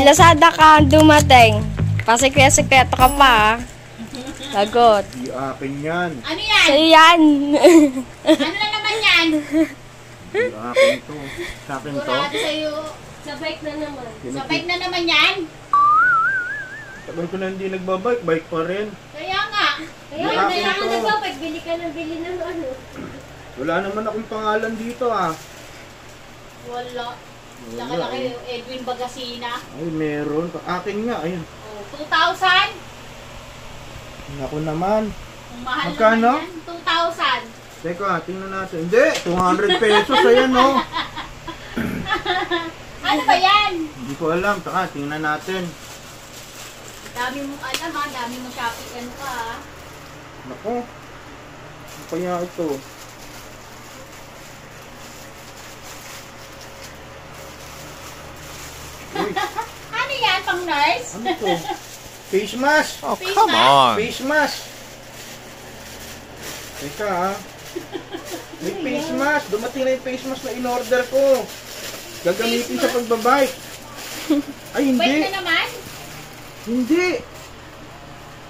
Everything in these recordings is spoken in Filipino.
Lazada ka dumating. Pasikreto-sikreto ka pa, ah. Lagot. Di akin yan. Ano yan? Sa'yo yan. Ano na naman yan? Di akin to. Sa akin to. Sigurado sa'yo. Sa bike na naman. Sa bike na naman yan? Tagal ko na hindi nagbabike. Bike pa rin. Kaya nga. Kaya akin kailangan to. nagbabike, bili ka ng bili ng ano. Wala naman akong pangalan dito ah. Wala. Wala, Laki-laki eh. yung Edwin Bagasina. Ay, meron. Akin nga. Ayun. Oh, 2,000? Ako naman. Ang mahal Magkano? naman yan. 2,000. Teka, tingnan natin. Hindi, 200 pesos. Ayan oh. Ano ba yan? Hindi ko alam. Taka, tingnan natin. Dami mong alam ha. Dami mong shopping ano ka ha. Nako. Ano kaya ito? Uy, Ano yan? Pang nurse? ano to? Face mask. Oh, Face come mask? on. Face mask. Teka ha. May face mask. Dumating na yung face mask na in-order ko. Gagamitin sa pagbabike. Ay, hindi. Bike na naman? Hindi.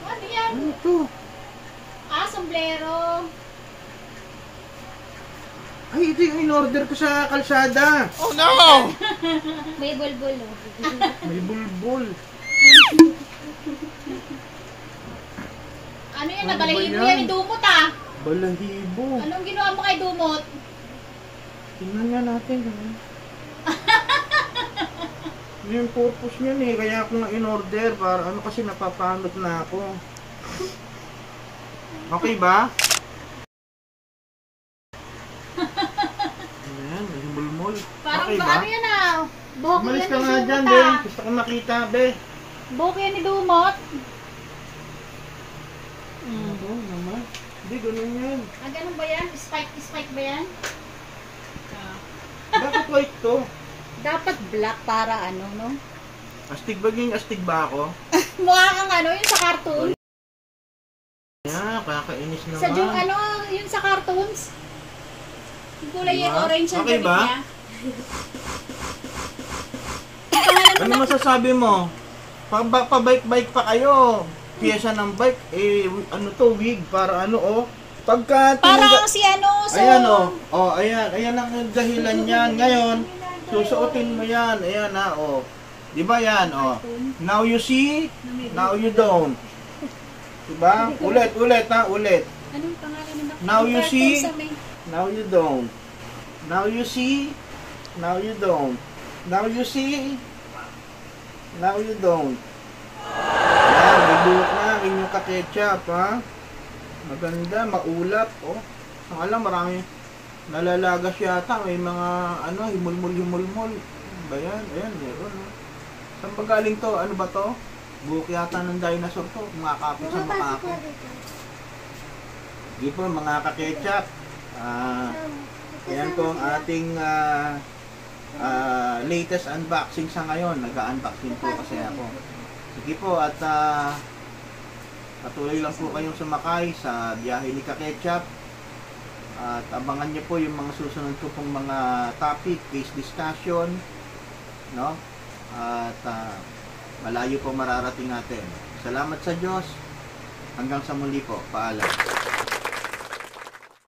Ano yan? Ano to? Ah, sombrero. Ay, ito yung in-order ko sa kalsada. Oh no! May bulbul. oh. May bulbul. Ano yan? Ano Nabalahin ba mo yan? yan ni Dumot ah. Balahibo. Anong ginawa mo kay Dumot? Tingnan nga natin. Ano yung purpose niyan eh. Kaya ako nga in-order para ano kasi napapamot na ako. Okay ba? Ayan, may mulmul. Okay ba? ano yan ah? Buhok Umalis yan ka ni nga Dumot dyan, be. ah. Gusto ko makita, be. Buhok yan ni Dumot. Ano naman? Hindi, ganun yan. Ah, ganun ba yan? Spike, spike ba yan? Bakit white to? Dapat black para ano, no? Astig ba yung astig ba ako? Mukha kang ano, yung sa cartoon. Yeah, kakainis naman. Sa yung ano, yung sa cartoons. Yung kulay Diba? yung orange ang Okay damit ba? niya. Ano masasabi mo? Pa, ba, pa bike bike pa kayo. Piyesa ng bike eh ano to wig para ano oh. Pagka Parang si ano, so... Ayan oh. Oh, ayan, ayan ang dahilan niyan. Ngayon, susuotin mo 'yan. Ayan na oh. 'Di ba 'yan oh. Now you see, now you don't. 'Di ba? Ulit, ulit ha, ulit. Anong pangalan nila? Now you see? Now you don't. Now you see. Now you don't. Now you see. Now you don't. Yan, may buhok na ang inyong kaketchup, ha? Maganda, maulap, oh. Ang alam, marami nalalagas yata. May mga, ano, himulmul-himulmul. Ba yan? Ayan, meron, oh. Saan ba galing to? Ano ba to? Buhok yata ng dinosaur to. Kumakapit sa mukha ko. Di po, mga kaketchup. Ah, Ayan po ang ating ah, ah, latest unboxing sa ngayon. Nag-unboxing po kasi ako. Sige po at ah, patuloy lang po kayong sumakay sa biyahe ni Kaketchup. At abangan niyo po yung mga susunod ko pong mga topic, case discussion. No? At ah, malayo po mararating natin. Salamat sa Diyos. Hanggang sa muli po. Paalam.